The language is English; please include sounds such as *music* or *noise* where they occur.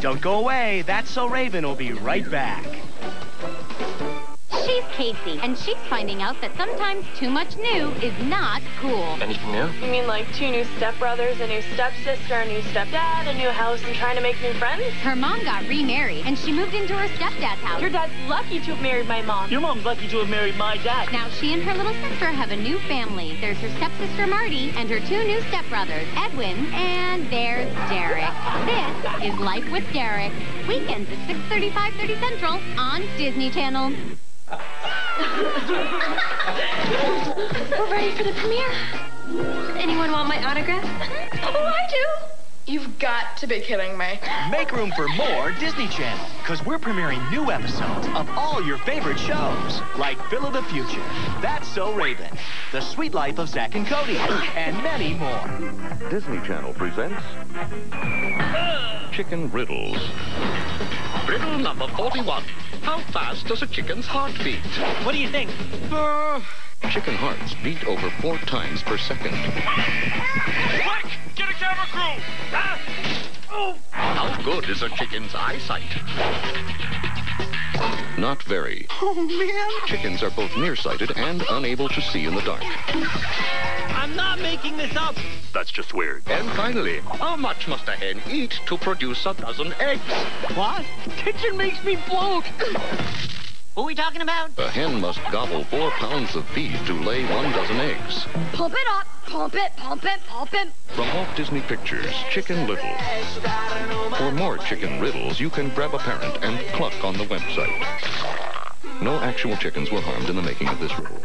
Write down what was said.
Don't go away. That's So Raven will be right back. She's Casey, and she's finding out that sometimes too much new is not cool. Anything new? You mean like two new stepbrothers, a new stepsister, a new stepdad, a new house, and trying to make new friends? Her mom got remarried, and she moved into her stepdad's house. Your dad's lucky to have married my mom. Your mom's lucky to have married my dad. Now she and her little sister have a new family. There's her stepsister Marti and her two new stepbrothers, Edwin, and there's Derek. Is Life with Derek. Weekends at 6:30, 5:30 Central on Disney Channel. *laughs* We're ready for the premiere. Anyone want my autograph? oh, I do. You've got to be kidding me. Make room for more Disney Channel, because we're premiering new episodes of all your favorite shows, like Phil of the Future, That's So Raven, The Sweet Life of Zack and Cody, and many more. Disney Channel presents Chicken Riddles. Riddle number 41. How fast does a chicken's heart beat? What do you think? Chicken hearts beat over four times per second. Quick! Get a camera crew! Ah! Oh! How good is a chicken's eyesight? Not very. Oh, man. Chickens are both nearsighted and unable to see in the dark. I'm not making this up. That's just weird. And finally, how much must a hen eat to produce a dozen eggs? What? Kitchen makes me bloat. What are we talking about? A hen must gobble four pounds of feed to lay one dozen eggs. Pump it up, pump it, pump it, pump it. From Walt Disney Pictures, Chicken Little. For more chicken riddles, you can grab a parent and cluck on the website. No actual chickens were harmed in the making of this riddle.